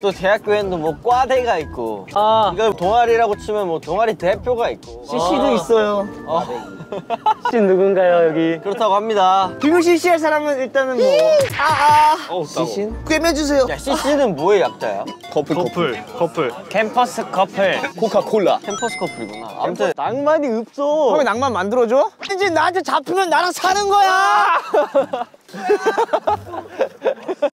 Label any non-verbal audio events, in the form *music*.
또 대학교에는 뭐 과대가 있고 아 이거 동아리라고 치면 뭐 동아리 대표가 있고 CC도 아. 있어요. 아. CC 누군가요 여기? *laughs* 그렇다고 합니다 비밀 CC 할 사람은 일단은 뭐 아, 아. 어, CC 꿰매주세요. 야 CC는 뭐의 약자야? 커플 커플 커플 캠퍼스 커플 코카콜라 캠퍼스 커플이구나 아무튼 낭만이 없어. 형이 낭만 만들어줘? 이제 나한테 잡히면 나랑 사는 거야. *laughs*